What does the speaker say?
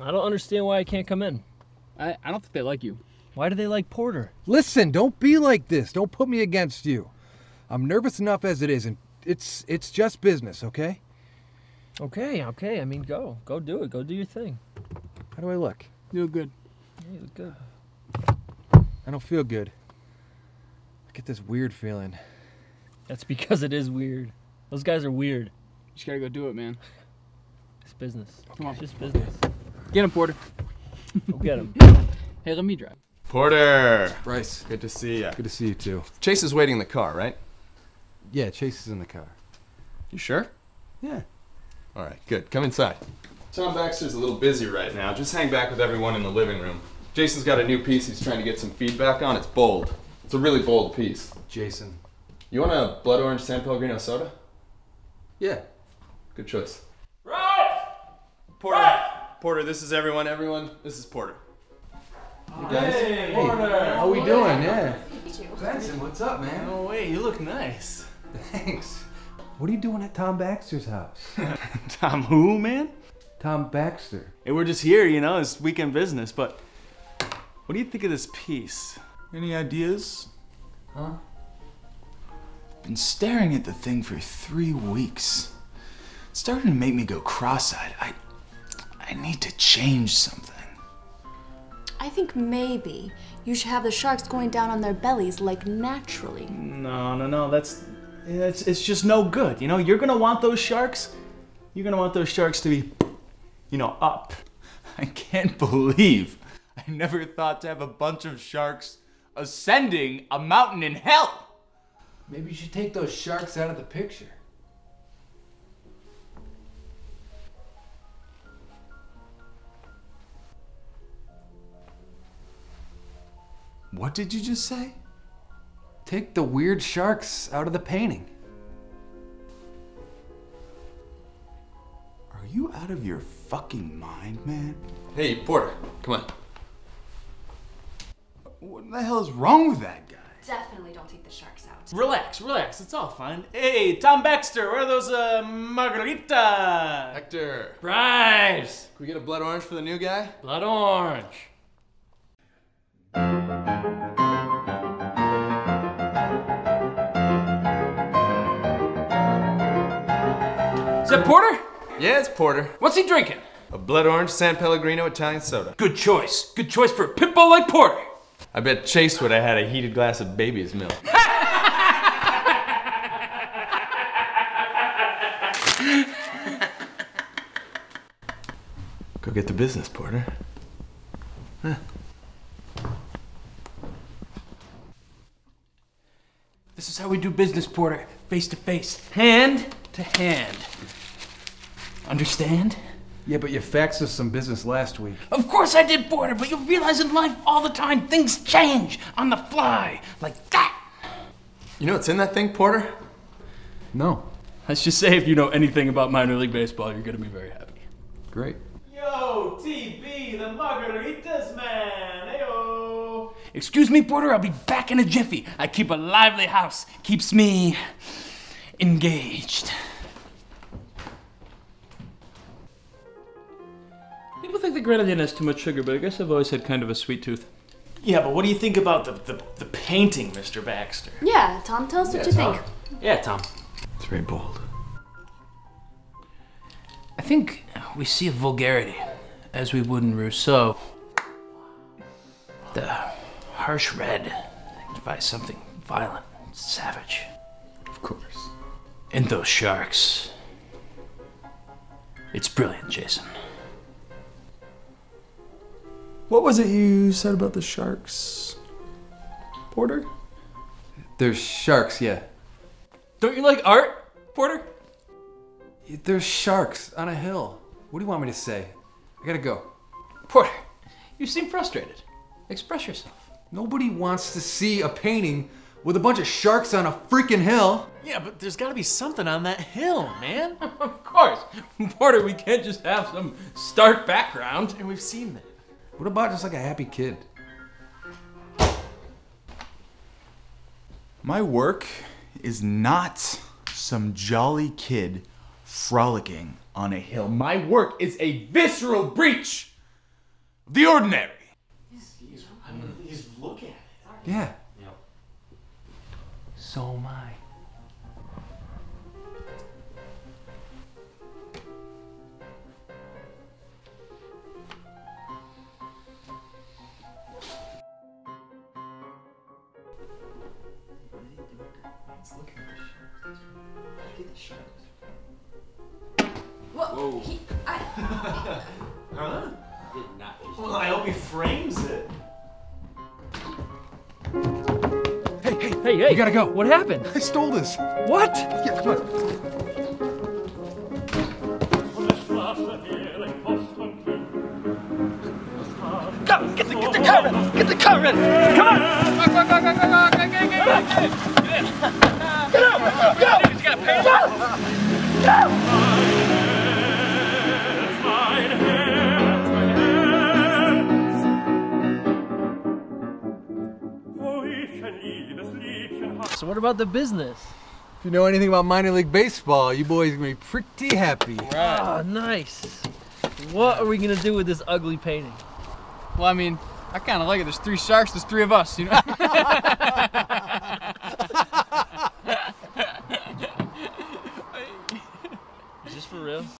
I don't understand why I can't come in. I, I don't think they like you. Why do they like Porter? Listen, don't be like this. Don't put me against you. I'm nervous enough as it is, and it's it's just business, okay? Okay, okay. I mean, go. Go do it. Go do your thing. How do I look? You look good. Yeah, you look good. I don't feel good. I get this weird feeling. That's because it is weird. Those guys are weird. You just gotta go do it, man. It's business. Come on. It's just business. Get him, Porter. Go get him. Hey, let me drive. Porter! Bryce, Good to see you. good to see you too. Chase is waiting in the car, right? Yeah, Chase is in the car. You sure? Yeah. All right, good. Come inside. Tom Baxter's a little busy right now. Just hang back with everyone in the living room. Jason's got a new piece he's trying to get some feedback on. It's bold. It's a really bold piece. Jason. You want a blood orange San Pellegrino soda? Yeah. Good choice. Right! Porter. Porter, this is everyone. Everyone, this is Porter. Hey, Porter. How we doing? Yeah. You. Benson, what's up, man? No way, you look nice. Thanks. What are you doing at Tom Baxter's house? Tom who, man? Tom Baxter. Hey, we're just here, you know, it's weekend business, but what do you think of this piece? Any ideas? Huh? Been staring at the thing for three weeks. It's starting to make me go cross-eyed. I, I need to change something. I think maybe you should have the sharks going down on their bellies like naturally. No, no, no, that's it's it's just no good. You know, you're gonna want those sharks. You're gonna want those sharks to be, you know, up. I can't believe I never thought to have a bunch of sharks ascending a mountain in hell. Maybe you should take those sharks out of the picture. What did you just say? Take the weird sharks out of the painting. Are you out of your fucking mind, man? Hey, Porter, come on. What the hell is wrong with that guy? Definitely don't take the sharks out. Relax, relax, it's all fine. Hey, Tom Baxter, where are those uh margarita? Hector, Bryce! can we get a blood orange for the new guy? Blood orange. Is that Porter? Yeah, it's Porter. What's he drinking? A blood orange San Pellegrino Italian soda. Good choice. Good choice for a pitbull like Porter. I bet Chase would have had a heated glass of baby's milk. Go get the business, Porter. Huh. This is how we do business, Porter. Face to face, hand to hand. Understand? Yeah, but you faxed us some business last week. Of course I did, Porter, but you realize in life all the time things change on the fly, like that. You know what's in that thing, Porter? No. Let's just say if you know anything about minor league baseball, you're gonna be very happy. Great. Yo, TB, the margaritas man. Heyo. Excuse me, Porter, I'll be back in a jiffy. I keep a lively house, keeps me engaged. People think the grenadine has too much sugar, but I guess I've always had kind of a sweet tooth. Yeah, but what do you think about the, the, the painting, Mr. Baxter? Yeah, Tom, tell us what you think. Yeah, Tom. It's very bold. I think we see a vulgarity, as we would in Rousseau. The harsh red signifies something violent, savage. Of course. And those sharks. It's brilliant, Jason. What was it you said about the sharks, Porter? There's sharks, yeah. Don't you like art, Porter? There's sharks on a hill. What do you want me to say? I gotta go. Porter, you seem frustrated. Express yourself. Nobody wants to see a painting with a bunch of sharks on a freaking hill. Yeah, but there's gotta be something on that hill, man. Of course. Porter, we can't just have some stark background. and we've seen that. What about just like a happy kid? My work is not some jolly kid frolicking on a hill. My work is a visceral breach of the ordinary. He's—he's looking at it. Yeah. Yep. So am I. Huh? Well, I hope he frames it. Hey, hey. hey! You gotta go. What happened? I stole this. What? Yeah, come on. Go! Get the, get the car ready! Get the car ready! Come on! Go, go, go, go, go, go, go, go, go, go, Get in! Get out! Go! He's got a pain. Go! Go! So what about the business? If you know anything about minor league baseball, you boys are gonna be pretty happy. Ah, nice. What are we gonna do with this ugly painting? Well, I mean, I kind of like it. There's three sharks. There's three of us. You know. Is this for real?